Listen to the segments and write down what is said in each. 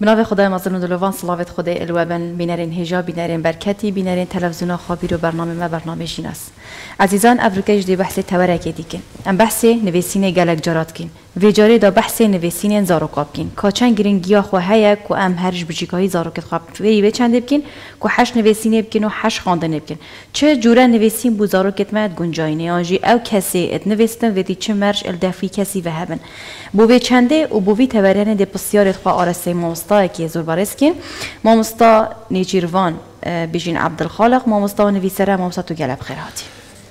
بناو خدای مازن دلوان صلاوت خدای الوبن بینرین هجا بینرین برکتی بینرین تلویزیون خابیر و برنامه ما برنامه جیناس عزیزان افریقایش دی بحث تورک دیکن. ام بحث نویسین گلک جرات کن. و جاری دا بحث نویسین زارو قاب کن. کاچن گرین گیا خو هیا کو ام هرج بجیکای زارو کت خواب. وی به چند بکن؟ کو هش نویسین بکن و هش خواندن بکن چه جوره نویسین بو زارو کت مد گنجاینه. آنجی او کسی ات نویستن و دی چه مرج الدفی کسی و هبن. بو به چنده و بو وی تورن دی پسیارت خو آرسته مامستا کی زور بارسکین مامستا نیچیروان بیجین عبدالخالق. مامستا و نویسره مامستا تو گلب خیر هاتی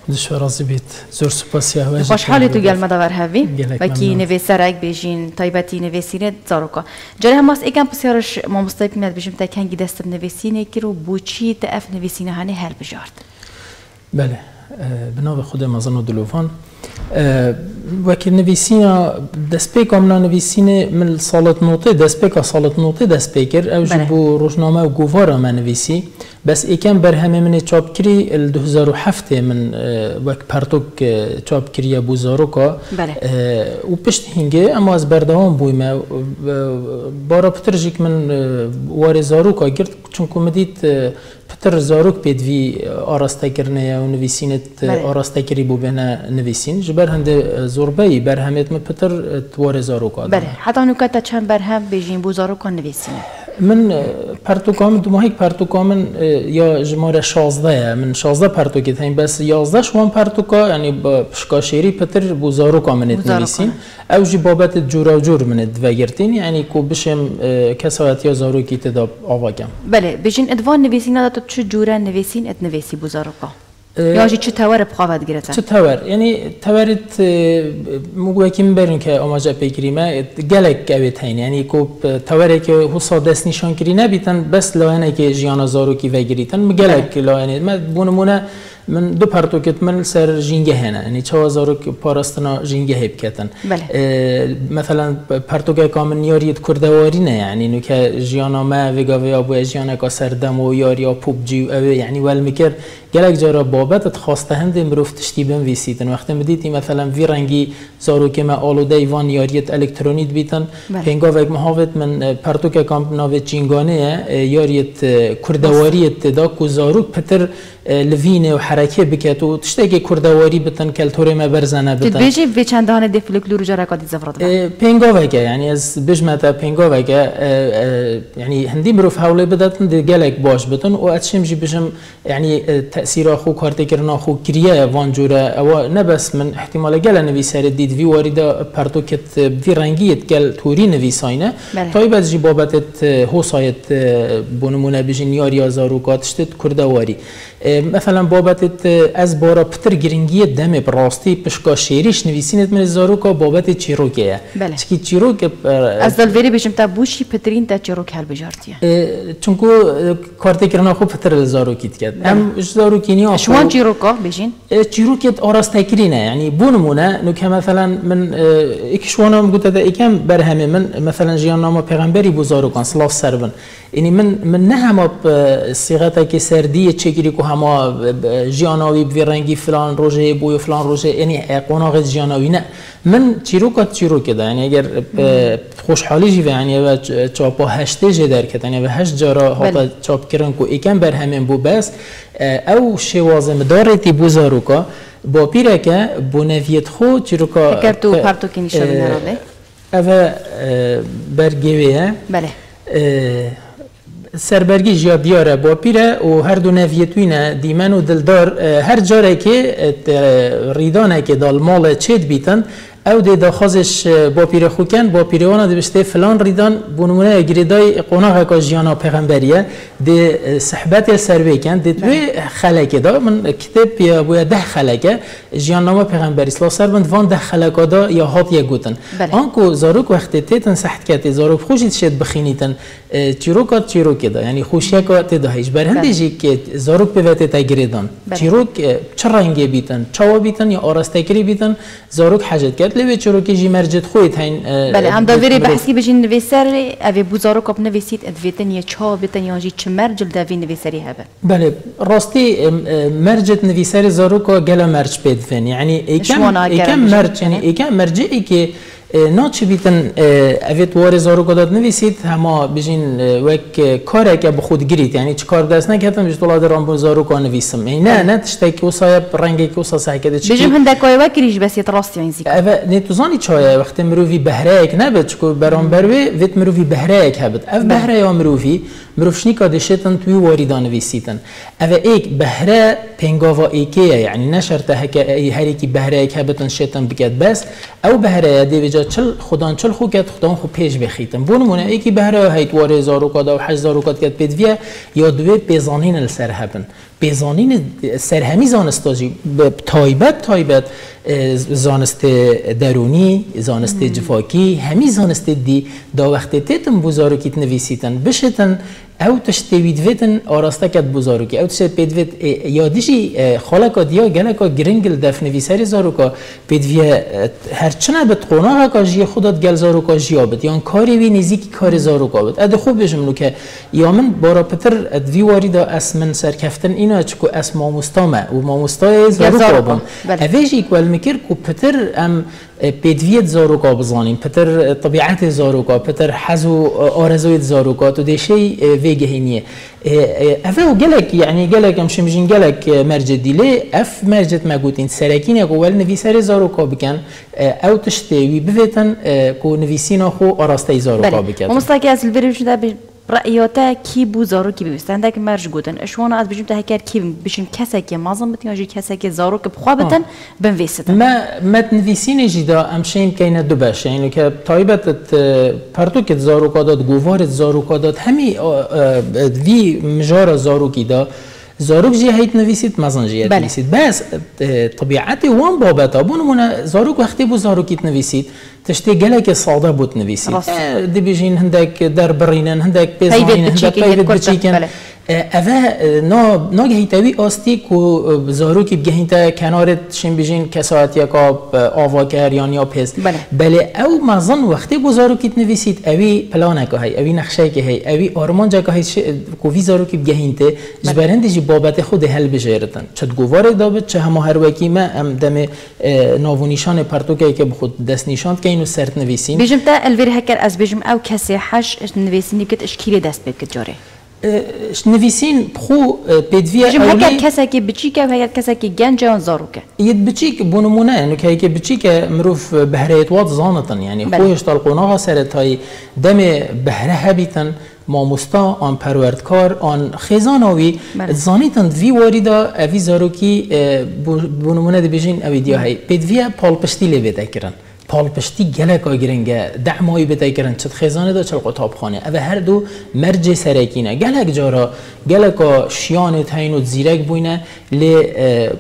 دشوار بیت زور سپاسی هوا خوشحالی تو گل مداور هوی و کی نویسرک بیجین تایبتی نویسینه زاروکا جاری هم ماست ایگم پسیارش مامستا بیمد بیجیم تا کنگی دستم نویسینه کی رو بوچی اف نویسینه هنه هل بجارد بله بناو خود مزن و دلوفان وەکی نویسینە دەستپێکامنا نویسینێ من ساڵت نوتێ دەستپێکە ساڵت نوتێ دەستپێ کرد ئەو بۆ ڕۆژنامە و گوڤارەمە نویسی بەس ئێکەم بەرهەمێ منێ چاپکری 2007 من وەک پەرتۆک چاپکریە بوو زارۆکە و پشت هینگێ ئەمە ئەس بەردەوام بوویمە بارە پترژێک من وارێ زارۆکە گرت چونکو مدیت پتر زاروک پێدوی ئاراستەکردنەیە و نویسینت ئاراستەکری بوو بێنە نویسین ji ber hende zorbeyî berhemêt me pitir warê zarokka heta nuka te çend berhem bêjîn bû zarokan nivîsîne من پرتوکام دوماهیک پرتوکامن یا جماره 16 من 16 پرتوکیت هین بس 11 شوان پرتوکا یعنی با پشکاشیری پتر بو زاروکا منت نویسین او جی بابت جورا جور منت وگرتین یعنی کو بشم کسایت یا زاروکی تدا آواگم بله. بجین ادوان نویسین دا تو چه جورا نویسین ات نویسی بو زاروکا یا چه تور بخواد گرفته چه تور یعنی تورت مگوی که می‌برین که آماجا پیکریمه گلک گوید هین یعنی کو توره که حسا دست نشان کری نبیتن بس لاینه که جیانا زارو کی وگریتن مگلک لاینه. ما بونمونه من دو پرتوکت من سر جینگه هنه. یعنی چه وزارو پاراستنا جینگه هیب کتن. بله. مثلا پرتوکه کامن نیاریت کردواری نه. یعنی نو که جیانا ما وگا ویا بو جیانا کا سردم و یاریا پوب جی او یعنی ول میکر گلک جارا بابت خواسته هند مروف تشتی بم ویسیتن وقتی مدیتی مثلا وی رنگی زارو که ما آلوده ایوان یاریت الکترونیت بیتن. بله. پنگا وگ مهاوت من پرتوکه کام ناوه چینگانه یاریت کردواریت دا کو زارو پتر لوینه و حرکه بکت و تشتگی کردواری بتن کلتوری ما برزنه بتن. بیجی به چندان دی فلکلور جرا کادی زفرات پنگا وگه یعنی از بجمتا پنگا وگه یعنی هندی مروف حوله بدتن دی گلک باش بتن و اتشم جی بجم یعنی تأثیر خو کارت کرنا خو کریه وان جوره او نبس من احتمال گل نویسر دید وی وارد پرتو کت وی رنگیت گل توری نویساینه تای بعد جی بابتت حسایت بونمونه بجین یاری آزاروکات شتت کردواری مثلا بابت از بارا پتر گرینگی دم براستی پشکا شیریش نویسینت من زاروکا بابت چیروکه بله. چکی چیروک از دلوری بشم تا بوشی پترین تا چیروک هل بجارتیه. چونکو کارت کرنا خوب پتر زاروکیت کرد. ام زاروکینی آخو شوان چیروکا بشین چیروکت آراسته کرینه یعنی بونمونه. نو که مثلا من ایک شوانم گوته ده ایکم برهمه من مثلا جیان نامه پیغمبری بو زاروکان سلاف سربن. یعنی من من نه همه صيغه که سردی چگیری که همه جیاناوی بوی رنگی فلان روزه بوی فلان روزه یعنی قناغ جیاناوی نه. من چیروکات چیروک ده یعنی اگر خوشحالی جیوه یعنی و چاپا هشته جه در کتن یعنی و هشت جارا حتی چاپ کرن که ایکم بر همین بو بس. او شوازم دارتی بو زاروکا با پیره که بو نویت خو چیروکا اگر تو پرتو کنی شو بینراده اوه برگویه بله. سربرگی جیا بیاره با پیره و هر دو نویتوینه دیمن و دلدار هر جاره که ریدانه که دال مال چید بیتن او د داخوازش با پیر خوکن با پیروان دبشته فلان ریدان بونمونه گریدای قناغ کا جیانا پیغمبریه د صحبت سروی کن د دوی خلک دا من کتاب یا بو ده خلک جیان نامه پیغمبری صلی الله علیه و وان ده خلک دا یا هات یا گوتن آنکو زاروک وقت تیتن صحت کتی زاروک خوشید شد بخینیتن چیروکات چیروک دا یعنی خوشی کا تدا هیچ بر هندی که زاروک به وقت تگریدان چیروک چه رنگی بیتن چاوا بیتن یا آراسته بیتن زاروک حاجت کرد لبه چرا که جی مرجت خویت هین بله هم داوری بحثی بجین نویسر اوی بوزارو کب نویسید ادویتن یا چا بیتن یا جی چه مرجل داوی نویسری هبه بله راستی مرجت نویسر زارو که گلا مرج بید فن یعنی ایکم مرج یعنی ایکم مرجعی که نا چی بیتن اوید وار زارو کداد نویسید هما بجین وک کاره که بخود گرید یعنی چه کار دست نکردم بیش دولاد رام زارو کان نویسم ای نه نه تشتی که وسای رنگی که وسا سعی کرده چی بجیم هنده کای وکریش بس یت راستی این زیک اوه نه تو زانی چای وقت مروی بهره یک نبود چکو برام بروی ویت مروی بهره یک هبد اف بهره یا مروی مروفشنی که دشتن توی واریدان نویسیتن اوه ایک بهره پنگاوا ایکیه یعنی نشرته هک هری کی بهره یک هبتن شتن بکد بس او بهره دیوجا چل خدان چل خو کد خدان خو پیش بخیتن بون مونه ایکی بهره هیت وار زارو کد و حج زارو کد کد پدویه یا دوی پیزانین السر هبن پیزانین سرهمی زانستاجی تایبت تایبت زانست درونی زانست جفاکی همی زانست دی دا وقتی تیتم بزارو کیت نویسیتن. بشتن او تشتوید ویتن آراسته کد بزارو کی. او تشت پید ویت یادیشی خالکا دیا گلکا گرنگل دف نویسری زارو کا. پید وی هرچنه بت قونا کا جی خودت گل زارو کا جیا بت یان کاری وی نزیکی کار زارو کا بت اد خوب بجم که یا من بارا پتر ادوی واری دا اسمن سرکفتن اینا چکو اس ماموستامه و ماموستای زارو کا بم. اویجی کول میکرد که پتر ام پیدویت زاروکا بزانیم پتر طبیعت زاروکا پتر حزو و زاروکا تو دیشه ویگهینیه. اوه و گلک یعنی گلک هم شمجین گلک مرجد دیله اف مرجد مگوتین. سرکین اگو ول نویسر زاروکا بکن أو تشتی وی بفتن که نویسینا خو آرسته زاروکا بکن. ومستاکی از البری وجوده رأياتا كي بو زارو كي بيست عندك مرج جوتن اشوانا از بجم تهكر كي بشن كسا كي مازن بتن جي كسا كي زارو كي بخوا بتن بنفيستن ما ما تنفيسين جدا امشين كاينه دو باش يعني كي طيبت پرتو كي زارو كادات گووار زارو كادات همي في مجار زارو كي دا. زاروک جی هیت نویسید مزن جی بله. نویسید بس طبیعت وان بابت بون زاروک وقتی بو زاروکیت نویسید تشتی گلک ساده بود نویسید دی بیجین هندک در برینن هندک پیزانین هندک پیوت بچیکن اوه نا نا گهیتوی آستی کو زارو کی بگهیتا کنارت شین بیجین کسات یکا آوا کر یا یا پس بله. بله او مزن وقتی بو زارو کیت نویسید اوی پلان که هی اوی نقشه که هی اوی آرمان جا که هی کو وی زارو کی بگهینته جبرند جی بابت خود هل بجیرتن. چه گوار دابت چه هم هر وکی ما ام دم ناو نشان پرتوکه که بخود دست نشان که اینو سرت نویسین. بيجم تا الفير هكر از بيجم او كسي حش نويسيني بكت اشكيلي دست بكت جاري نویسین بخو پدوی بيجم هكر كسا كي بچيكا وهكر كسا كي جنجا وزاروكا يد بچيك بونمونه انه كي كي بچيك مروف بهريت وات زانتن يعني بله. خويش طلقونا سرت هاي دم بهره هبيتن ماموستا آن پروردکار آن خزاناوی بله. زانیتن وی واریدا اوی زاروکی بونمونه دی بجین اوی دیا هی پدوی پال پشتی لی بیده کرن پال پشتی گلک آگرنگه دعمایی بیده کرن چت خزانه دا چل قطاب خانه. اوه هر دو مرج سرکینه. گلک جارا گلک شیان تاین و زیرک بوینه. لی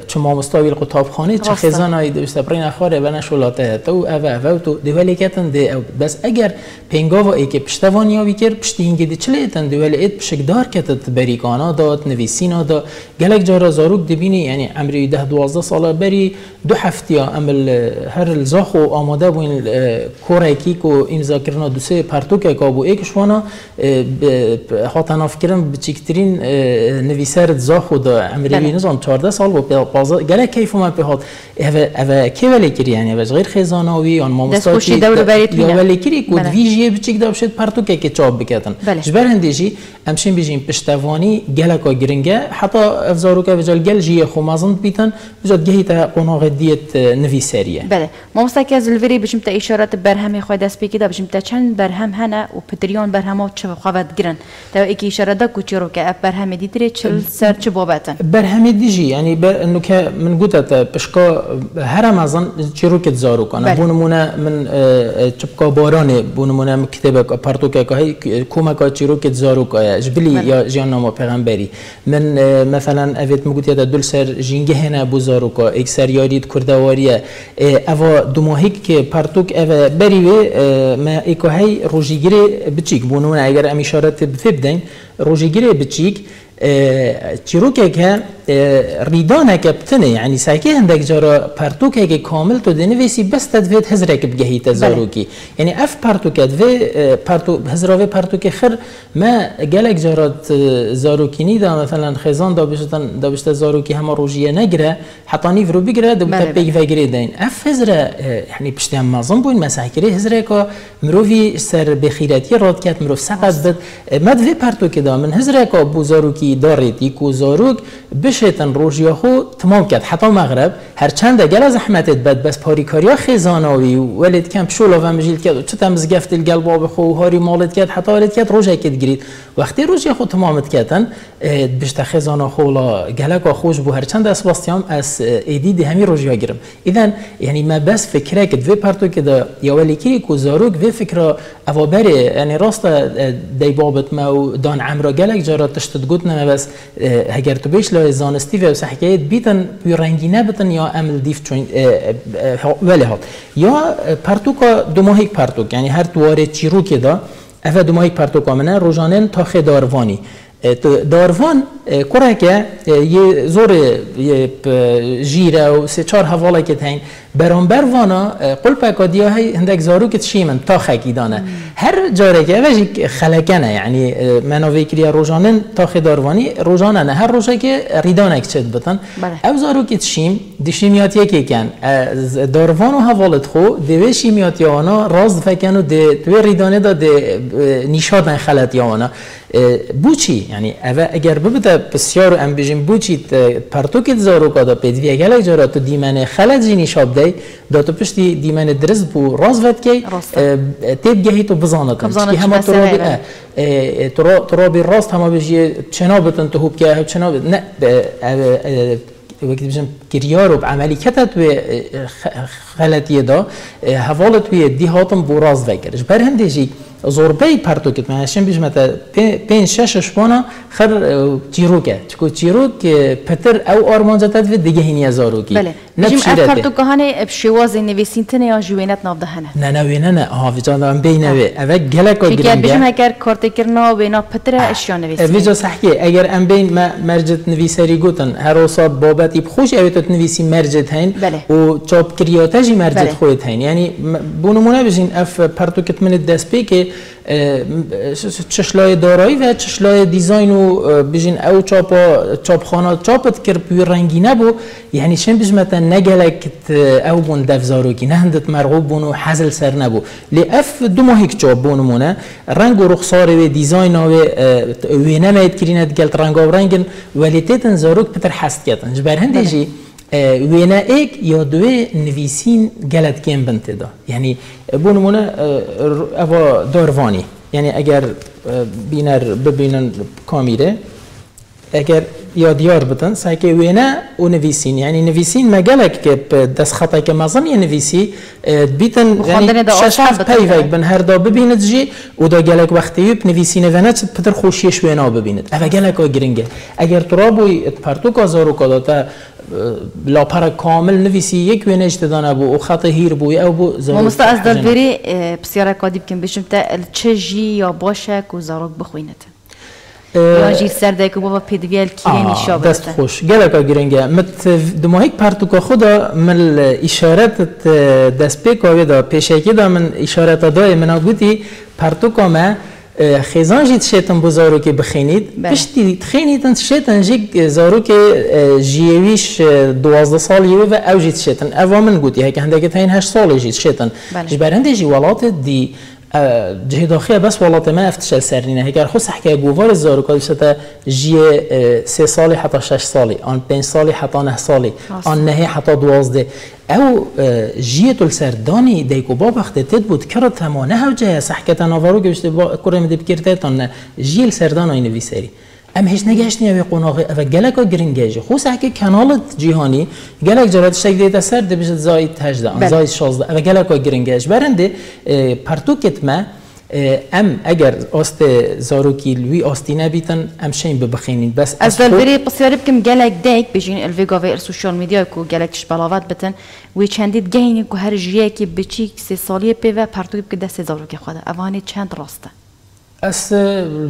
چه ماموستاوی القطاب خانه چه. خزانه ای دوست برین اخواره و نشولاته. تو اوه اوه تو دولی کتن دی او بس اگر پنگاوا ای که پشتوانی بکر پشتی اینگه دی چلی تن دولی ایت پشکدار کتت بریکانا داد نویسینا دا گلک جارا زاروک دبینی یعنی عمری ده دوازده ساله بری دو هفتیا عمل هر الزاخو آماده بوین کوره کی کو امضا کردن دو سه پرتوک کابو ایک شوانا هاتن افکرم بچیکترین نویسر زاخو دا عمری بله. نظام 14 سال و 15 گله کیف ما به هات اوه اوه کی ولی کری یعنی اوه غیر خزاناوی آن ما خوشی دور بریت یا. ولی کری کو بله. ویژه بچیک دا بشد پرتوک که چاب بکتن بله. جبر هندیجی امشین بیجیم پشتوانی گله کا گرینگه حتی افزارو که وجال گل جیه خو مازند بیتن وجال گهی تا قناغ دیت نویسریه بله ما مستاکی وری بچم تا اشارات برهمی خود دست پیکی دا بچم تا چند برهم هنه و پدریان برهم ها چه خواهد گرن. تا ایکی اشاره دا کچی رو که برهم دی دره چل سر چه بابتن برهم دیجی یعنی بر انو که من گوته تا پشکا هر امازن چی رو که تزارو کنه بو نمونه من چپکا بارانه بو نمونه من کتبه پرتو که که هی کومه که چی رو که تزارو که جبلی یا جیان نامو پیغمبری من مثلا اوید مگوتی تا دل سر جینگه هنه بو زارو که ایک سر یارید کردواریه اوا دو ماهی که پرتوک اوا بریوه اه، ما ایکو هی روژیگیری بچیک بونمونه اگر ام اشارت بفبدین روژیگیری بچیک. که ریدانه که بتنه یعنی ساکی هندک جارا پرتوکه که کامل تو دنویسی بس تدوید هزرک بگهیت زاروکی یعنی اف پرتوکت و پرتو هزراوی پرتوک خر ما گلک جارات زاروکینی دا مثلا خزان دا بشتن دا بشت زاروکی همه روجیه نگره حتی نیف رو بگیره دا بتا بیگ وگیره دین اف هزره یعنی پشتی هم مازم هزره که مروفی سر بخیرتی راد کت مروف سقط بد مد وی پرتوک دا من هزره که بو زاروکی داریتی کو زاروک بشتن روجیا خو تمام کرد. حتی مغرب هر چند گل زحمتت بد بس پاریکاریا خزاناوی. ولد کم شولا و مجیل کرد. چه تم زگفت القلب خو هاری مالت کرد. حتی ولد کرد روجا کت گرید. وقتی روجیا خو تمامت کردن بشت خزانا خولا گلک خوش بو. هر چند اسباستیام از ایدی ده همی روجیا گیرم اذن یعنی ما بس فکره کد وی پرتو کد یا ولی کی کو زاروک وی فکره اوابره یعنی راست دی بابت ما دان عمرو گلک جرا تشتت گوتنا بس هگر تو بیش لای زانستی و حکایت بیتن بی رنگینه بتن یا عمل دیف چون ولی هات. یا پرتوکا دو ماهیک پرتوک یعنی هر دواره چیرو که دا اف دو ماهیک پرتوکا منه روزانن تا خداروانی. داروان کره که یه زور جیره و سه چهار حواله که تین برانبر وانا قل پکادیا های هندک زارو که تشیمن تا خکی دانه هر جاره که اوش خلکنه یعنی منو کریا روزانن تا خداروانی روزانه نه هر روزه که ریدانه که چد بتن او زارو که تشیم دیشیمیات یکی کن داروان و حوالت خو دوی شیمیات یانا راز فکن و دوی ریدانه دا نیشاد خلط یانا بوچی یعنی اوه اگر ببده بسیار ام بجیم بوچی پرتوکت زارو کادا پیدوی گلک جارا تو دیمن خلط جینی شاب دی دا تو پشتی دیمن درز بو راز ود کی تیب گهی تو بزانت بزانت همه ترابی ترابی راست همه بجی چنا بتن تو هوب که چنا نه وقتی بجم گریار و عملی کتت و خلطیه دا حوالت وی دی هاتم بو راز وگرش بر هندیجی زۆربەی پارتۆکتمانشم بژمەتە پێ شش بۆە خەر چیرۆکە. چکو چیرۆک پتر ئەو ئۆرمۆنجەتەت دگەهینە زۆرۆکی. دیگه هینی زاروکی بله بجیم اف پرتو کهانه بشواز نویسین تنه یا جوینت ناف دهنه نه نه. نه نه ویجا دارم بینه و اوه گلک و گرینگه چیکه بجیم اگر کارت کرنا و بینا پتر اشیا نویسین ویجا صحکی اگر ام بین ما مرجت نویسری گوتن هر روسا بابتی بخوش اوه تو نویسی مرجت هین. بله. و چاپ کریاتجی مرجت بله. خودت هین. یعنی بونمونه بجین اف پرتو کت من دست پی که چشلای دارایی و چشلای دیزاین و بجین أو چاپا چاپخانه چاپت کر پی رنگینه بو یعنی چند بجمتا نگلکت أو بون دفزارو کی نه هندت مرغوب بونو حزل سر نبو لی اف دو ماهیک چاپ بونمونه رنگ و رخصار و دیزاین و وی نمید کرینت گلت رنگ و رنگن ولی تیتن زاروک پتر حست کتن جبر هندیجی وینا ایک یا دوی نویسین گلت کم بنت دا یعنی بو نمونه اوا داروانی یعنی اگر بینر ببینن کامیره اگر یادیار بتن سعی وینا و نویسین یعنی نویسین مگلک که دست خطا که یه نویسی بیتن شش هفت پیوک بن هر دا ببیند جی و دا گلک وقتی یوب نویسین و نه پتر خوشیش وینا ببیند اوه گلک ها گرنگه اگر ترابوی پرتو کازارو کادا لاپەرە کامل نویسی یەک وێنەش دەدانا بوو و خەتە هیر بووی ئەو بوو زمستا ئەس دەبێری پسیارە کادی بکەم بشم تا چەژی یا باشە و زارۆک بخوێنێتە سەردێک بۆ پێدوێل دەست خۆش گەلەکە گرنگە دمایک پارتوکە خدا من ئیشارەتت دەستپێک وێدا پێشێکیدا من ئیشارەتە دای منە گوتی پارتوکۆمە خیزان شیطان بو زارو که بخینید پشتی تخینید شیطان جیگ زارو که جیویش دوازده سال یوی و او جید شیطان او من گوتی هکه هنده که تاین هشت سال جید شیطان جبر هنده جی ولات دی جهه داخل بس ولات ما افتش سرینه اگر خود حکای گووار زارو شده جی سه سالی حتی شش سالی آن پنج سالی حتی نه سالی آن نه حتی دوازده. أو جیه تل سردانی دیکو با وقت تد بود کرا تمانه هاو جه سحکت ناوارو گوشته با کرم دی بکرته تان جیل سردان آینه وی سری. ام هیچ نگشت نیوی او گلک گرینگیجه خو سحکه کانال جهانی گلک جرات شک دیتا سر دی بشت زاید 18 زاید 16 او گلک گرینگیج. برنده پرتوکت ما ام اگر است زاروکی لوی آستی نبیتن ام شین ببخینید. بس از دلبری بسیاری بکم گلک دیک بجین الویگا و سوشال میدیا کو گلک تش بلاوت بتن. وی چندید گینی کو هر جیه کی بچی سه سالی پی و پرتو بک دست زاروکی خدا اوانی چند راسته؟ اس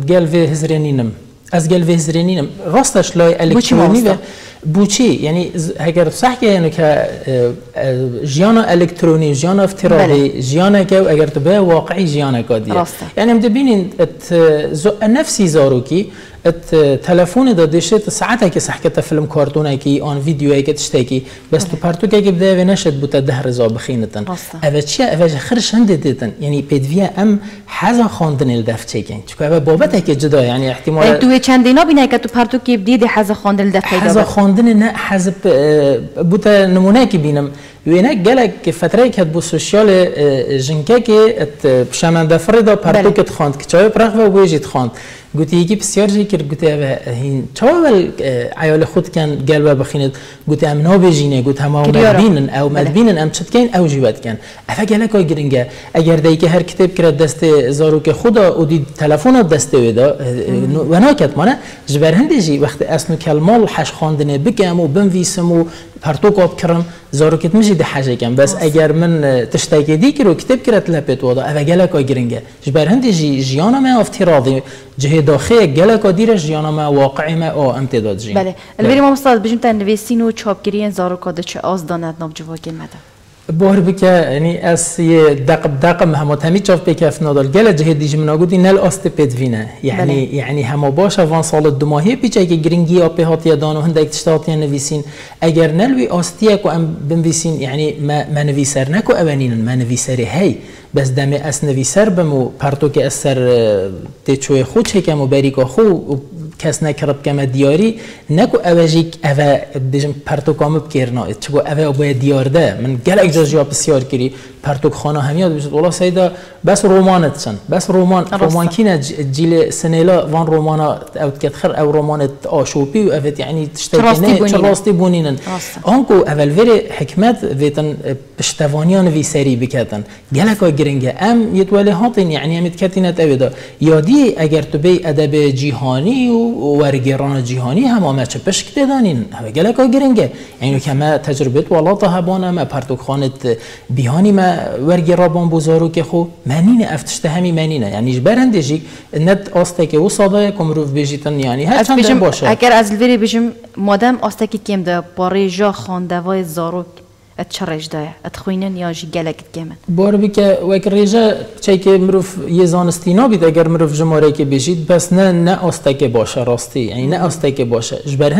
گل و هزرینینم. از گل وزرینی نم راستش لای الکترونی و بوچی یعنی اگر صح که یعنی که آه، آه، کە الکترونی ئەلکترۆنی ژیانە فتیڕی که و تو به واقعی ژیانەکە دی یعنیم ات آه، نفسی زارۆکی التلفون دا دشت ساعتها که سحكت فيلم كرتون كي اون فيديو كي تشتكي بس تو بارتو كي بدا ونشد بوتا دهر زا بخينتن اوا چيا اوا خرش هند ديتن يعني بيدفيا ام حزا خواندن الدف چيكن چكو اوا بابت كي جدا يعني احتمال تو چندینا بینه که تو پرتو کی بدید حزا خواندن الدف حزا خواندن نه حزب بوتا نمونه کی بینم. وینا گلک فتره که بو سوشیال جنکه که شمنده فردا پرتو که خواند. که چای پرخ و ویجید خواند. گوتی یکی بسیار جی کرد. گوتی هین چاول عیال خود کن گل بخیند گوتی ام نو بجینه گوت هم مدبینن او مدبینن ام چت کن او جیوت کن. افا گله که گرینگه. اگر که هر کتاب کرد دست زارو که خدا او دی تلفن دست ودا و ناکت مانه. جبر جی وقت اسنو کلمال حش خواندنه بکم و بنویسم و پرتوکاب کرم زارو کت مجید حاجه بس اگر من تشتاکی دی کرو کتاب کرد لپت ودا افا گله که گرینگه جبر هندی جی جیانا ما افتراضی جهه داخل گله که دیرش جیانا ما واقعی ما او امتداد جین بله. البری ما مستاد بجیم تا نویسین و چاپگیری زارو کاده چه آز داند ناب جواگی مده بار بکه یعنی از یه دقب دقم همه تمی چاف بکه اف نادال. گله جهه دیجی من آگودی نل آست پدوینه یعنی بله. یعنی همه باش وان سال دو ماهی پیچه که گرینگی آپی هاتی دانو هندک تشتاتی نویسین. اگر نلوی آستیه که ام بنویسین یعنی ما نویسر نکو اونین ما نویسری هی بس دم اس نویسر بمو پرتو که اثر تچوی خود چکم و بریکا خو کس نکرد کم دیاری نکو اوجی اوه بجم پرتو کام بکرنا چگو اوه باید دیار ده. من گل اجازه جواب بسیار کری خانه همیاد بشد والله سیدا بس رومانت سن. بس رومان رومان کینا جیل سنیلا وان رومانا او تکتخر او رومانت آشوبی و اوت یعنی چه راستی بونینن؟ آنکو اول وری حکمت ویتن پشتوانیان وی سری بکتن. گلکا گرنگه. ام یتوالی هاتین یعنی امید کتینت اویدا یادی اگر تو بی ادب جیهانی و ورگران جیهانی هم آمه چه پشک دادانین هوا گلکا گرنگه. یعنی که ما تجربت والا تهبانه ما پرتوک خانت بیهانی ما ورگی رابان بزارو که خو منین افتشته همی منینه یعنی برنده جی ند آسته که او صاده کمروف بیجیتن یعنی هر چند باشه اگر که کم ده ات خوینن یا جی گلکت گمن بار بی که وک رجه چه که مروف یه زانستی اگر مروف جماره که بجید بس نه نه آسته که باشه راستی یعنی نه آسته که باشه جبر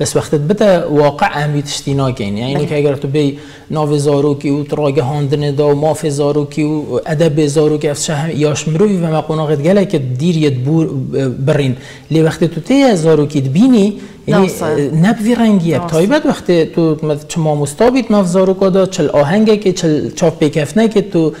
بس وقت بتا واقع امی تشتی ناکین یعنی که اگر تو بی ناو زاروکی و تراغ هاندنه دا و ماف زاروکی و ادب زاروکی افشه هم یاش مروی و مقوناغت گله که دیر ید بور برین. لی وقت تو تی زاروکی بینی یعنی نبوی رنگیه تایبت وقتی تو چما مستابیت ناف زارو کادا چل آهنگه که چل چاپ بکفنه که تو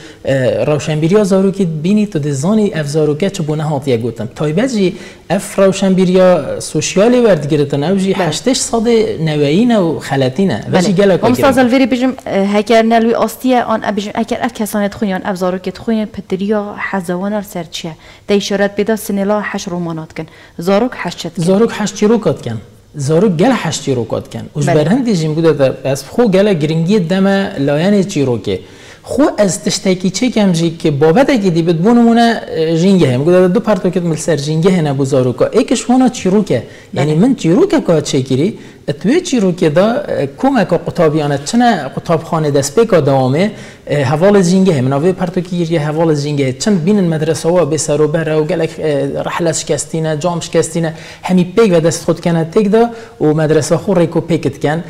روشنبیریا زارو که بینی تو دزانی اف زارو که چبونه هاتیه گوتم. تایبت جی اف روشنبیریا سوشیالی ورد گرتن او جی گەشتش سەدێ نەوەینە و خەلەتینە بەشی گەلە ئەمسازەلێری بژم هەکار آه، نەلووی ئاستیە ئەن ئەبژم ئەکە ئە کەسانێت خوۆیان ئەبزارۆکێت خوێن پتریا حەزەوانەر سەر چیە دەی شارەت پێدا سنێلا حەش ڕۆماناتکن زارۆک حەشت زارۆک هەشتی ڕۆکاتکەن زۆرک گەل هەشتی ڕۆکاتکەن وش بەرهندێژیم بودە بەس خۆ گەلە گرنگیت دەمە لایەنێ چیرۆکێ. خو که از تشتکی چه کم جی که بابت اگه دی بد بونمونه جینگه هم. گوده دو پرتو کت مل سر جینگه نه بو زارو کا ایکش وانا چی رو که یعنی من چی رو که چه گیری توی چی رو که دا کمک قطابیانه چنه قطاب خانه دست بکا دوامه حوال زینگه من اوی پرتوکی یه حوال زینگه. چند بین مدرسه ها به سر و بره و گلک رحله شکستینه جام شکستینه همی پیک و دست خود کنه تک دا و مدرسه خو ریکو پیکت کن.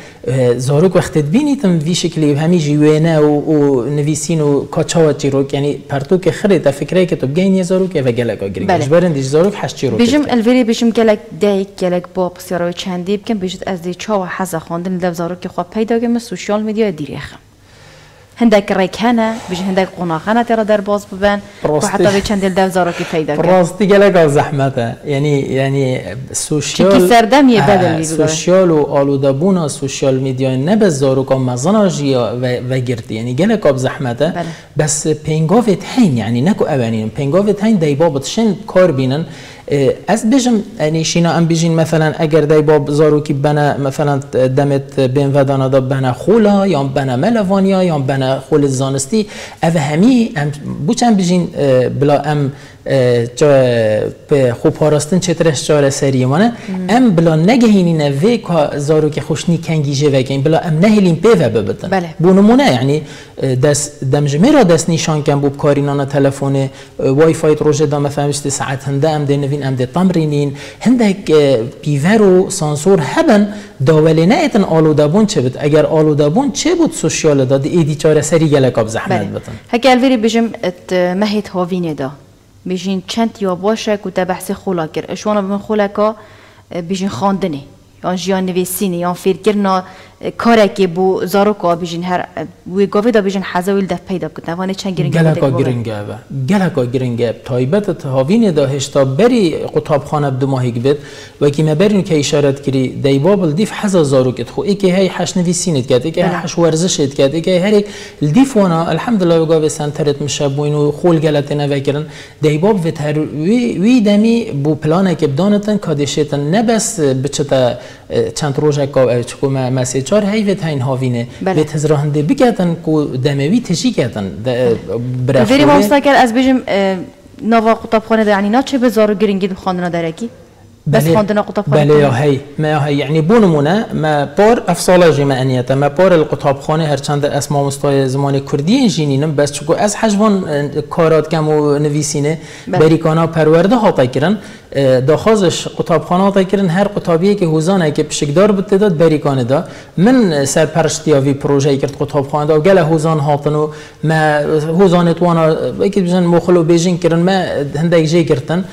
زاروک وقت بینی تم وی شکلی و همی جیوینه و, و نویسین و کاچا و چیروک یعنی پرتوک خرید تا فکره که تو بگین یه زاروک و گلک ها گرینگ بله. برندش زاروک هشت چیروک بیشم الویری بیشم گلک دیک گلک با بسیارای چندی بکن. بیشت از دی چا و حزا خواندن لب زاروک خواه پیدا گم سوشیال میدیا دیریخم هندك ريكانة بيجي هندك قناخانة ترى در باز ببن وحتى بي چند دل زارو كي فايدة راستي قالك زحمته. يعني يعني سوشيال چکی سردم یه بدل سوشيال و آلوده بونا سوشيال ميديا نه بس زارو كم مزانا جيا و گرد يعني قالك اب زحمته. بله. بس پینگاوت هين يعني نكو اوانين پینگاوت هين داي بابت شن کار بینن. از بجم يعني شينا ام بيجين مثلا اگر كي بنا مثلا دمت بين ودانا دا بنا خولا یا بنا ملوانيا یا بنا یعنی خول زانستی همی ام بوچن بجین بلا ام به خوب پاراستن چترش چاره سری مانه. ام بلا نگهینی نوی که زارو که خوشنی کنگیجه وگین بلا ام نهلین پی و ببتن. بله. بونمونه یعنی دست دمجمه را دست نیشان کن بوب کارینانا تلفون وای فای روژه دام فهمشت ساعت هنده ام ده نوین ام ده تمرینین هندک پیور و سانسور هبن داولی نه ایتن آلوده بون چه بود اگر آلوده بون چه بود سوشیال داد ایدی چاره سری گلک آب زحمت بله. بتن. هکه الویری بجم ات مهیت هاوینه دا. بجین چند یا باشه که تا بحث خولا کر اشوانا بمن خولا که بجین خواندنه یا جیان نویسینه یا فیرکرنا کاره که بو زارو که بجین هر بوی گاوی دا بجین حزاویل دف پیدا کن نوانه چند گرنگه گلکا گرنگه و گلکا گرنگه. تایبت تهاوین دا هشتا بری قطاب خانه بدو ماهی گبت و کی مبرین که اشارت کری دی بابل دیف حزا زارو کت خو. ایکی هی حش نویسینت کت ایکی بله. حش ورزشت کت ایکی هری الدیف وانا. الحمدلله و گاوی سنترت مشابوین و خول گلت نوکرن دی باب و تر وی, وی دمی بو پلانه که بدانتن کادشتن. نبس بچتا چند روزه که چکو مسیجار هی و تاین هاوینه بله. و تزراهنده بکتن کو دموی تشی کتن الویری برافوره مامستا کر از بجم نوا قطابخانه دا یعنی نا چه به زارو گرنگی دو خواندنا درکی؟ بس خواندنا قطابخانه بله یا هی ما هی یعنی بونمونه ما بار افصالاجی ما انیتا ما بار القطابخانه هرچند اسما مستای زمان کردی انجینینم بس چکو از حجوان کارات کم و نویسینه بله. بریکانا پرورده هاتا کرن داخازش قطابخانه هاتا کرن هر قطابیه که هوزانه که پشکدار بتداد بریکانه دا. من سرپرشتیاوی پروژه کرد قطابخانه دا و گله هوزان هاتن و ما هوزان توانا اکی بزن مخلو بیجین کرن ما هندک جی کرتن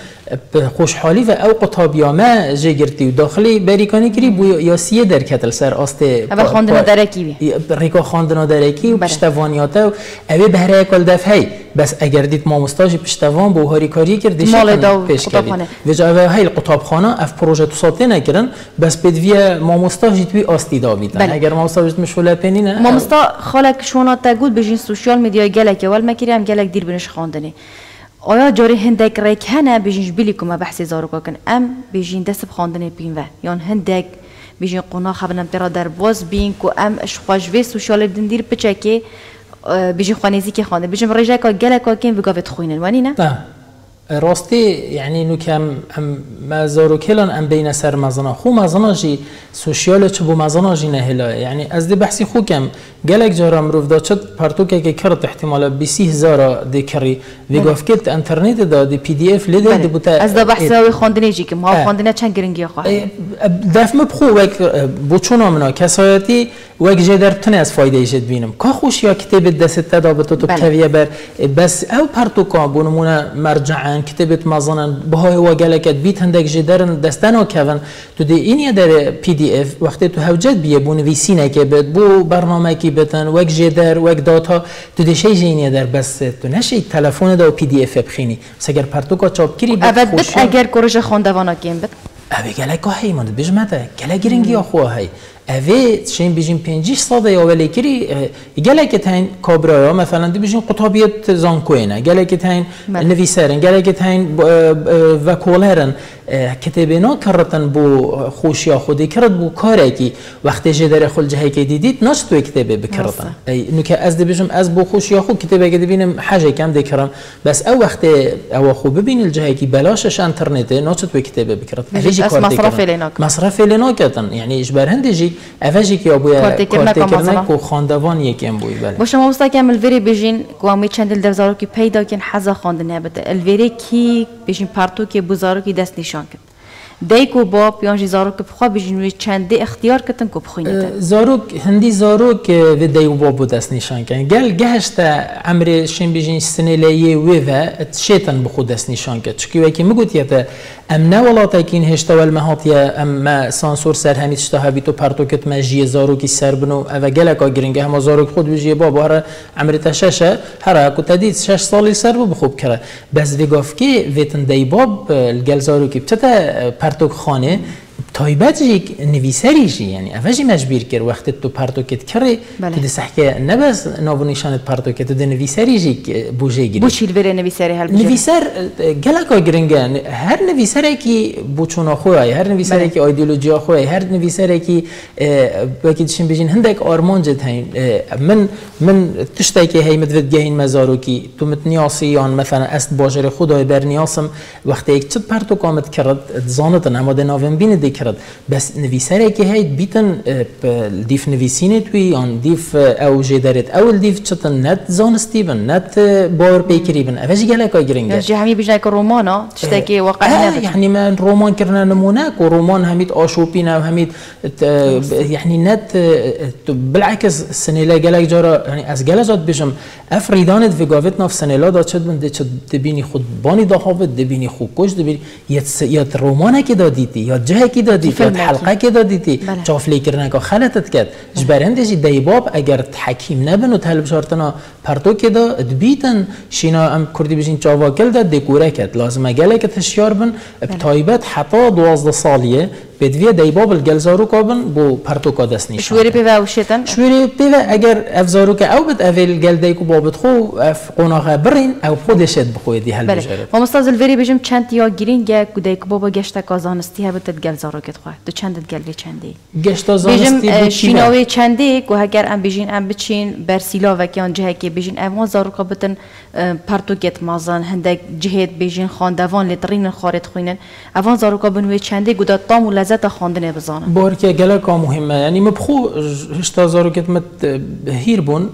خوشحالی و او قطابیا ما جی گرتی و داخلی بریکانی کری بو یاسیه در کتل سر آست اول خواندنا درکی بی ریکا خواندنا درکی و بله. پشتوانیاتا و اوی بهره کل دفعی بس اگر دید ما مستاجی پشتوان بو هاری کاری کرد مال دا و پیش قطابخانه. و جا هی قطابخانه اف پروژه تو ساته نکردن بس بدوی ما مستاجی توی آستی دا بیدن بله. اگر ما مستاجی مشغول پنینه مامستا خالک شونا تا گود بجین سوشیال میدیا گلک اول مکری هم گلک دیر بنش خواندنی آیا جاری هندک ریک هنه بجینش بیلی که ما بحث زارو کن ام بجین دست بخواندن بین و یان هندک بجین قنا خبنم ترا در باز بین که ام اش خواجوه سوشیال دن دیر بچه که بجین خوانیزی که خوانده بجین رجا که گلک کن بگاوت خوینن وانی نه راستی یعنی نو کم مزارو کلان ام بین سر مزنا خو مزنا جی سوشیال چه بو مزنا جی نهلا یعنی از دی بحثی خو کم. گلک جارا مروف دا چت پرتوکه که کرد احتمالا بیسی هزارا دی کری. وی گفت کت انترنت دا دی پی دی اف لیده دی بوتا از دا بحث های خواندنی جی که ما. خواندنه چند گرنگی خواه دفم بخو وک بوچون آمنا. کسایتی وک جدر تنه از فایده ایشت بینم. که خوش یا کتاب دست تدا به تو بله. بر. بس او پرتوکا بونمونه مرجعن کتابت مازنن بهای و گلکت بیت هندک جدرن دستنا کون تو دی اینی در پی دی اف وقتی تو هوجت بیه بون ویسینه که بد بو برنامه کی بتن وک جدر وک داتا تو دی شی جینی در بس تو نشی تلفن دا و پی دی اف بخینی سگر پرتوکا چاپ کری بد اول خوشی- اگر کروش خوندوانا کیم بت اوی گله که هی ماند بجمته گله گرنگی آخو هی اوی شین بیجین پنجیش ساده یا ولی کری گله که تاین کابرایا مثلا دی بیجین قطابیت زانکوینه گله که تاین. نویسرن گله که تاین وکولرن کتابینا کرتن بو خوشیا خودی کرد بو کاری کی. وقتی خل جهی که دیدید ناش تو کتابه بکردن ای نو که از بو خوشیا خود کتابه که ببینم حاجه کم دیکرم بس او وقت او خو ببین الجهی کی بلاشش انترنت ناش تو کتابه بکرد مصرف. مصرف لیناکتن یعنی اویجی که ابوی کار دیکرنک و مزرعه. کو خواندوان یکم بوی بله. باشه ما مستا کم الویری بجین قوامی چند در زارو که پیدا کن حزا خواندنه بده الویری کی بجین پرتو که بزارو که دست نشان کن دی کو باب یان جی زارو که بخوا بجین وی چند اختیار کتن کو بخوینه زاروک هندی زاروک و دیو بابو دست نشان کن گل گهشت عمر شین بیجین سنه لیه و و شیطان بخود دست نشان کن چکی وکی مگوت یه ام نه ولاتا کین هشتا ول مهات یا ام ما سانسور سر همیت شتا هبی تو پرتو کت ما جیه زاروکی سر بنو أو گلک آگرینگه همه زاروک خود بجیه بابا هر عمر تا ششه هر کو تدید شش سالی سر بخوب کرد بس گفت که ویتن دی باب الگل زاروکی بچتا پرتوک خانه تایبەت نویسەریژی ینی ئەڤژی مەژبیر کرد وەخت تو پارتۆکت کڕێ دەسەحکە نەبەس ناونیشانت پارتۆکێت و نویسەریژی بژێگی بۆچی لێرە نویسەری هەل نویسەر گەلکۆ گرنگە. هەر نویسەرێکی بچوونە خۆی هەر نویسەرێکی ئایدۆلۆژیا خۆی هەر نویسەرێکی وەکی دشین بژین هەندێک ئارمۆنجت هەین. من من تشتێکی گەهین مەزارۆکی. تو متنیاسی یان مثلا ئەست باژێری خدای بەرنیاسم وەختەیەک چ پارتۆکامت کرد زانتن ئەمە ناوێن بینە دیکە کرد بس نویسره كي هيد بيتن آه، ديف نویسینه توی آن دیف أو جيدارت أو دیف تشتن نت زون بن نت آه، باور پیکری بن. اوش گلک های گرنگه جي حمي بیجنه که تشتاكي تشتکی واقعی آه، نبید یعنی من رومان كرنا نموناك ورومان هميت اوشوبينا وهميت يعني نت بالعكس السنة لا جالا جارا يعني از جالا جات بجم افريدانت في جافتنا في سنه لا دات شد من دات دبيني خود باني دا هافت دبيني خود كوش دبيني يت يت رومانه كي داديتي يت جهه كي دادی فیلم حلقة که دادیتی چافلی کردن که خلطت کرد جبرندشی دیباب اگر حکیم نبن و تلب شارتنا پرتو که دا بیتن شینا ام کردی بجین چاواکل دا دکوره کرد لازمه گله که تشیار بن. بتایبت حتا دوازده سالیه. بدوی دیباب الگلزارو کابن بو پرتوکا دست نیشان شوری پیوه اوشتن شوری پیوه اگر افزارو که أو بد اول گل دیکو بابت خو اف قناغه برین أو خودشت بخوی دی هل بجرد و مستاز الوری بجم چند یا گیرین گه دیکو بابا گشت کازانستی هبت گلزارو وەڵاگەت خوا دو چندت گەلێ چندی؟ گەشتەژم شینەوەی چندێک و هەگەر ئەم بژین ئەم بچین بەرسیلاوەکیان جهەکێ بژین ئەوان زارروکە بتن پارتۆکێت مازان هەندێک جهێت بێژین خواندەوان لێتڕینە خارێت خوێنن ئەوان زارروکە بنوێ چندێک گودا تام و لەزەتە خواندنێ بزانن بۆرکێ گەلەکە مهمە ینی مبخو هشتا زارروکتمت هیر بوون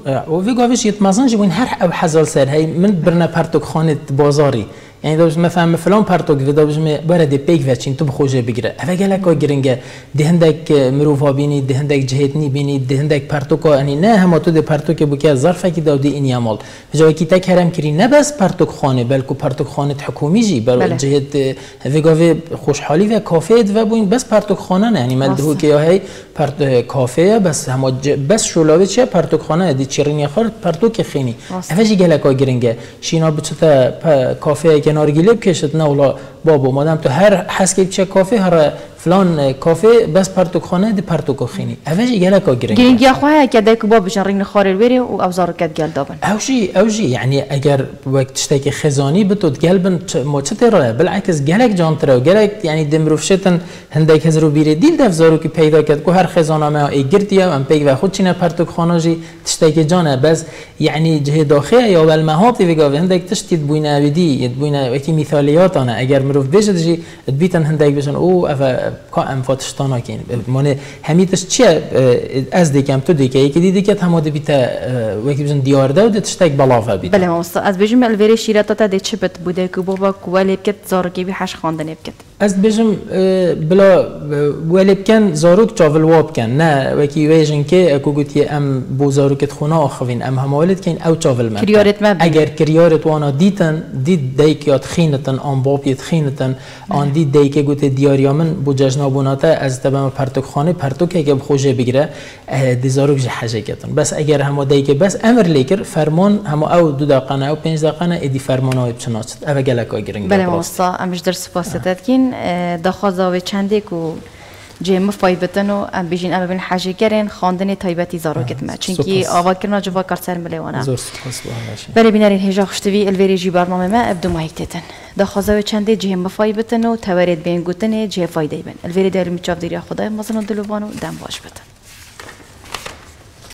وێ گاوێش یت مازان ژبوون هەر ئەو حەزال سەر هەی من برنە پارتۆک خانێت بازاری. يعني دوش مثلا فلان پرتوک و دوش بره دی پیک وچین تو بخوجه بگیره. اوه گلکا گرنگه دی هندک مروفا بینی دی هندک جهتنی بینی دی هندک پرتوکا یعنی نه هم تو دی پرتوک بو که ظرفه کی دادی این یامال جایی کی تک هرم کری نه بس پرتوک خانه بلکو پرتوک خانه حکومی جی. بل بله. جهت وگاوه خوشحالی و کافه و بوین بس پرتوک خانه نه. یعنی من درو که هی پرت کافه بس هم بس شولاوه چه پرتوک خانه. دی چرینی خار پرتوک خینی. اوه جی گلکا گرنگه. شینا بچتا کافه گیلب کشت نه ولا بابا مادم تو هر حس چه کافه هر فلان کافه بس پرتوکخانه دی پرتوکخینی اوش گله کا گرنگ گرنگ یا خواه که دایک باب بشن رین خارل وری و ابزار کد گل دابن. اوشی اوشی یعنی اگر وقت تشتکی خزانی بتود گلبن ما چه ترى بالعكس گلک جان ترى و گلک یعنی دمروفشتن هندک هزرو بیره دیل دفزارو که پیدا کرد کو هر خزانه ما ای گرتیا ام پیگ و خود چینه پرتوکخانه جی تشتکی جانه. بس يعني جهه داخل یا ول مهاتی هندک تشتید بوینه ابدی بوینه وکی مثالیات آنه اگر مروف بجد جی بیتن هندک بشن. أو اف کا ام فاتشتانا کین. مانه همیتش چیه؟ از دیکم تو دیگه یکی دیدی که تمام بیت وقتی بزن دیار داد تشتک بلافه بیت. بله ماست از بجم الوری شیرات تا دی چپت بوده؟ که بابا کولی بکت زارگی بی حش خواندن بکت از بجم بلا ولی بکن زاروک چاول واب کن نه وکی ویژن که اکو گوتی ام بو زاروکت خونه آخوین ام همالت کن او چاول مبکن کریارت اگر کریارت وانا دیتن دید دیکیات خینتن آن بابیت خینتن آن دید دیکه گوتی دیاریا من بو جنابوناته از تبم پرتوک خانه پرتوک که خوجه بگیره دیزاروک جه حجه کتن. بس اگر همو دیگه بس امر لیکر فرمان همو او دو دقیقه او پنج دقیقه ادی فرمان های بچناست او گلک ها گرنگ بله موستا امش در سپاستت کین دخوازا و چنده کو جیم فایبتن و ام بیجین ام بین حاجه کرن خواندن تایبتی زاروکت ما چونکی آوا کرنا جوا کار سر ملیوانا بله بینارین هجا خوشتوی الوری جی برنامه ما ابدو مایکتتن دا خوازا و چنده جیم فایبتن و تورید بین گوتن جه فایده بین. الوری داریم چاف دیریا خدای مزنون دلوبانو دم باش بتن.